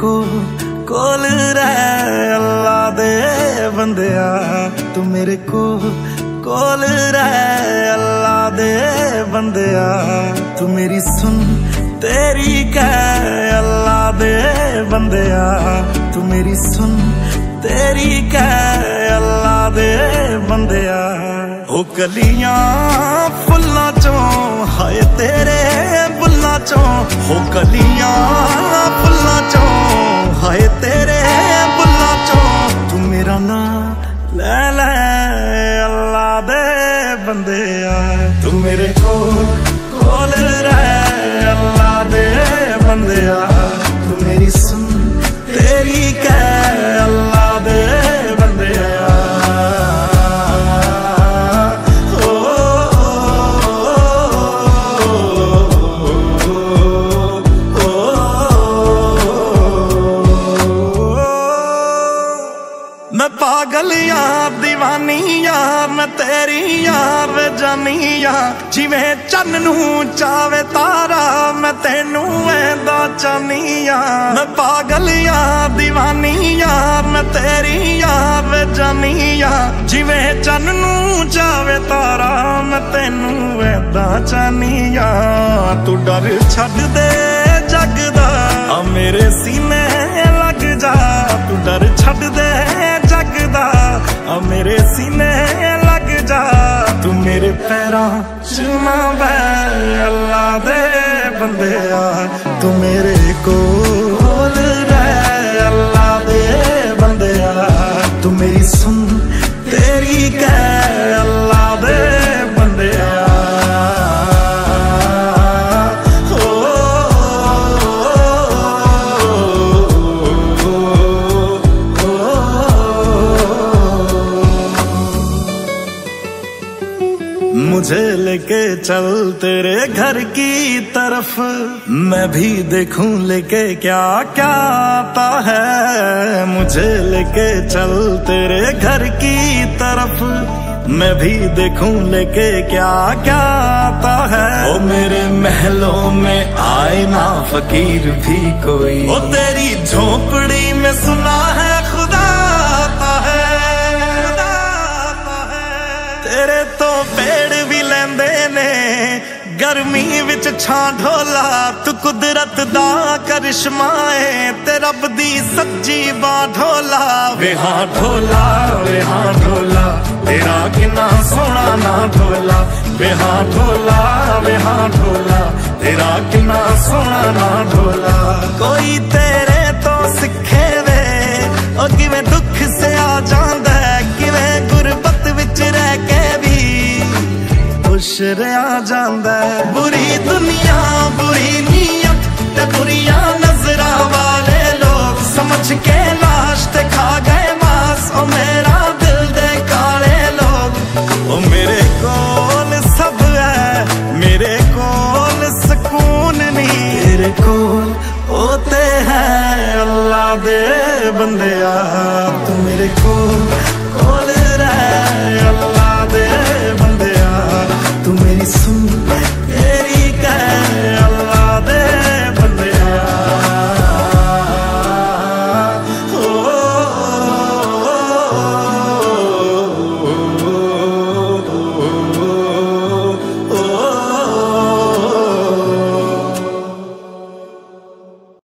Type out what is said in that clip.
ਕੋ ਕੋਲ ਰਹਿ ਅੱਲਾ ਦੇ ਬੰਦਿਆ, ਤੂੰ ਮੇਰੇ ਕੋ ਕੋਲ ਰਹਿ ਅੱਲਾ ਦੇ ਬੰਦਿਆ, ਤੂੰ ਮੇਰੀ ਸੁਣ, ਤੇਰੀ ਕਹਿ ਅੱਲਾ ਦੇ ਬੰਦਿਆ, ਤੂੰ ਮੇਰੀ ਸੁਣ, ਤੇਰੀ ਕਹਿ ਅੱਲਾ ਦੇ ਬੰਦਿਆ। ਉਹ ਕਲੀਆਂ ਫੁੱਲਾਂ ਚੋਂ, ਹਾਏ ਤੇਰੇ ਬੁੱਲਾਂ ਚੋਂ ਹੋ ਕਲੀਆਂ ਚੋਂ ਲੈ ਲੈ ਅੱਲਾ ਦੇ ਬੰਦਿਆ ਤੂੰ ਮੇਰੇ ਗੱਲ ਯਾਰ دیਵਾਨੀ ਯਾਰ ਮੈਂ ਤੇਰੀ ਯਾਰ ਵੇ ਜਾਨੀ ਯਾਰ ਜਿਵੇਂ ਚੰਨ ਨੂੰ ਚਾਵੇ ਤਾਰਾ, ਮੈਂ ਤੈਨੂੰ ਐਂਦਾ ਚਾਨੀ ਯਾਰ ਮੈਂ ਪਾਗਲ ਯਾਰ دیਵਾਨੀ ਯਾਰ ਮੈਂ ਤੇਰੀ ਯਾਰ ਵੇ ਜਾਨੀ ਯਾਰ ਜਿਵੇਂ ਚੰਨ ਨੂੰ ਚਾਵੇ ਤਾਰਾ, ਮੈਂ ਤੈਨੂੰ ਐਂਦਾ ਚਾਨੀ ਯਾਰ ਤੂੰ ਡਰ ਛੱਡ ਦੇ ਜਗਦਾ ਆ ਮੇਰੇ ਸੀਨੇ ਬੈ ਅੱਲਾ ਦੇ ਬੰਦਿਆ ਤੂੰ ਮੇਰੇ मुझे लेके चल तेरे घर की तरफ़। मैं भी देखूँ लेके क्या क्या आता है? मुझे लेके चल तेरे घर की तरफ़। मैं भी देखूँ लेके क्या क्या आता है? ओ मेरे महलों में आए ना फकीर भी कोई। ओ तेरी झोपड़ी में सुना ਤੇਰੇ ਤੋਂ ਪੇੜ ਵੀ ਲੈਂਦੇ ਨੇ। ਗਰਮੀ ਵਿੱਚ ਛਾਂ ਢੋਲਾ, ਤੂੰ ਕੁਦਰਤ ਦਾ ਕਰਿਸ਼ਮਾ ਏ। ਤੇ ਰੱਬ ਦੀ ਸੱਚੀ ਬਾਹ ਢੋਲਾ, ਵੇ ਹਾਂ ਢੋਲਾ, ਵੇ ਹਾਂ ਢੋਲਾ। ਤੇਰਾ ਕਿੰਨਾ ਸੋਹਣਾ ਨਾ ਢੋਲਾ। ਵੇ ਹਾਂ ਢੋਲਾ, ਵੇ ਹਾਂ ਢੋਲਾ। ਤੇਰਾ ਕਿੰਨਾ ਸੋਹਣਾ ਨਾ ਢੋਲਾ। ਕੋਈ ਤੇਰੇ ਤੋਂ ਸਿੱਖੇ ਵੇ। ਉਹ ਕਿਵੇਂ ਵਿਛਰਿਆ ਜਾਂਦਾ ਬੁਰੀ ਦੁਨੀਆ ਬੁਰੀ ਨੀਅਤ ਤੇ ਬੁਰੀਆਂ ਨਜ਼ਰਾਂ ਵਾਲੇ ਲੋਕ ਸਮਝ ਕੇ ਲਾਸ਼ ਤੇ ਖਾ ਗਏ ਮਾਸ। ਉਹ ਮੇਰਾ ਦਿਲ ਦੇ ਕਾਲੇ ਲੋਕ। ਉਹ ਮੇਰੇ ਕੋਲ ਸਭ ਹੈ ਮੇਰੇ ਕੋਲ ਸਕੂਨ ਨਹੀਂ। ਤੇਰੇ ਕੋਲ ਉਹ ਤੇ ਹੈ ਅੱਲਾ ਦੇ ਬੰਦੇ ਆ ਤੂੰ ਮੇਰੇ ਕੋਲ